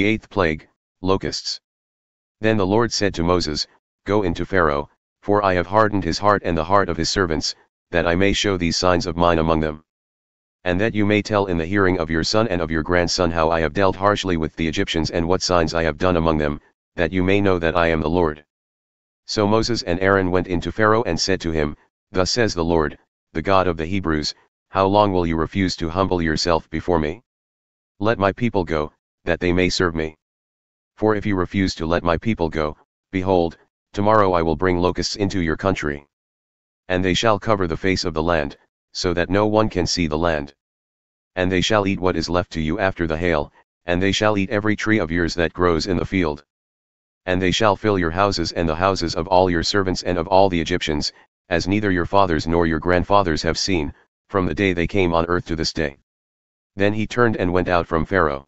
The eighth plague, locusts. Then the Lord said to Moses, Go into Pharaoh, for I have hardened his heart and the heart of his servants, that I may show these signs of mine among them. And that you may tell in the hearing of your son and of your grandson how I have dealt harshly with the Egyptians and what signs I have done among them, that you may know that I am the Lord. So Moses and Aaron went into Pharaoh and said to him, Thus says the Lord, the God of the Hebrews, How long will you refuse to humble yourself before me? Let my people go, that they may serve me. For if you refuse to let my people go, behold, tomorrow I will bring locusts into your country. And they shall cover the face of the land, so that no one can see the land. And they shall eat what is left to you after the hail, and they shall eat every tree of yours that grows in the field. And they shall fill your houses and the houses of all your servants and of all the Egyptians, as neither your fathers nor your grandfathers have seen, from the day they came on earth to this day. Then he turned and went out from Pharaoh.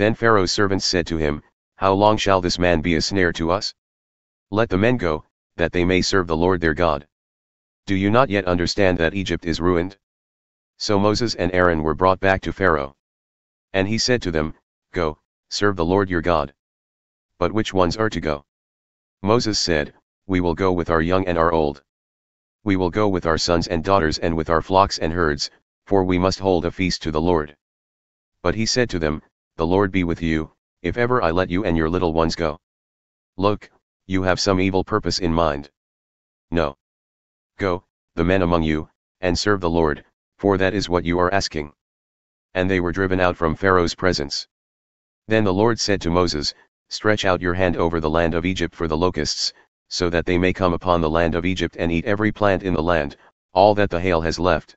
Then Pharaoh's servants said to him, How long shall this man be a snare to us? Let the men go, that they may serve the Lord their God. Do you not yet understand that Egypt is ruined? So Moses and Aaron were brought back to Pharaoh. And he said to them, Go, serve the Lord your God. But which ones are to go? Moses said, We will go with our young and our old. We will go with our sons and daughters and with our flocks and herds, for we must hold a feast to the Lord. But he said to them, The Lord be with you, if ever I let you and your little ones go. Look, you have some evil purpose in mind. No. Go, the men among you, and serve the Lord, for that is what you are asking. And they were driven out from Pharaoh's presence. Then the Lord said to Moses, Stretch out your hand over the land of Egypt for the locusts, so that they may come upon the land of Egypt and eat every plant in the land, all that the hail has left.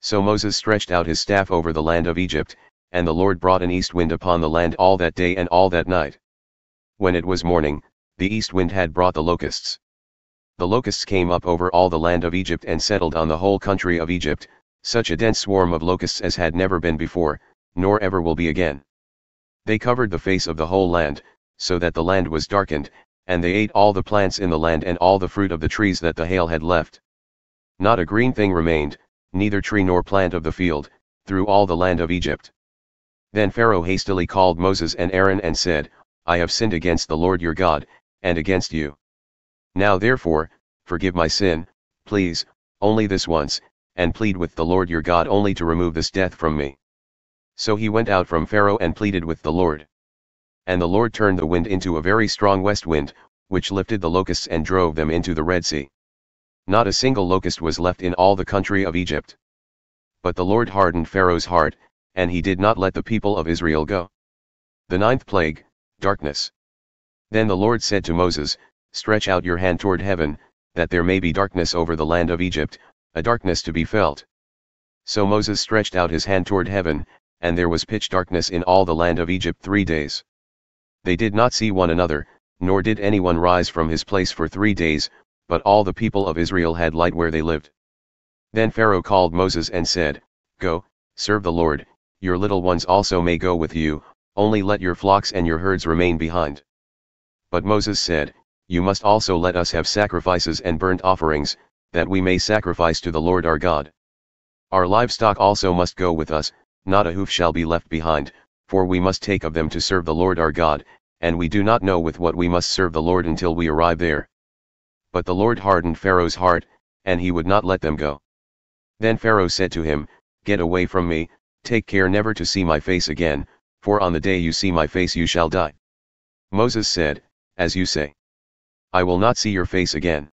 So Moses stretched out his staff over the land of Egypt, and the Lord brought an east wind upon the land all that day and all that night. When it was morning, the east wind had brought the locusts. The locusts came up over all the land of Egypt and settled on the whole country of Egypt, such a dense swarm of locusts as had never been before, nor ever will be again. They covered the face of the whole land, so that the land was darkened, and they ate all the plants in the land and all the fruit of the trees that the hail had left. Not a green thing remained, neither tree nor plant of the field, through all the land of Egypt. Then Pharaoh hastily called Moses and Aaron and said, I have sinned against the Lord your God, and against you. Now therefore, forgive my sin, please, only this once, and plead with the Lord your God only to remove this death from me. So he went out from Pharaoh and pleaded with the Lord. And the Lord turned the wind into a very strong west wind, which lifted the locusts and drove them into the Red Sea. Not a single locust was left in all the country of Egypt. But the Lord hardened Pharaoh's heart, and he did not let the people of Israel go. The ninth plague, darkness. Then the Lord said to Moses, Stretch out your hand toward heaven, that there may be darkness over the land of Egypt, a darkness to be felt. So Moses stretched out his hand toward heaven, and there was pitch darkness in all the land of Egypt three days. They did not see one another, nor did anyone rise from his place for three days, but all the people of Israel had light where they lived. Then Pharaoh called Moses and said, Go, serve the Lord, your little ones also may go with you, only let your flocks and your herds remain behind. But Moses said, You must also let us have sacrifices and burnt offerings, that we may sacrifice to the Lord our God. Our livestock also must go with us, not a hoof shall be left behind, for we must take of them to serve the Lord our God, and we do not know with what we must serve the Lord until we arrive there. But the Lord hardened Pharaoh's heart, and he would not let them go. Then Pharaoh said to him, Get away from me, take care never to see my face again, for on the day you see my face you shall die. Moses said, As you say. I will not see your face again.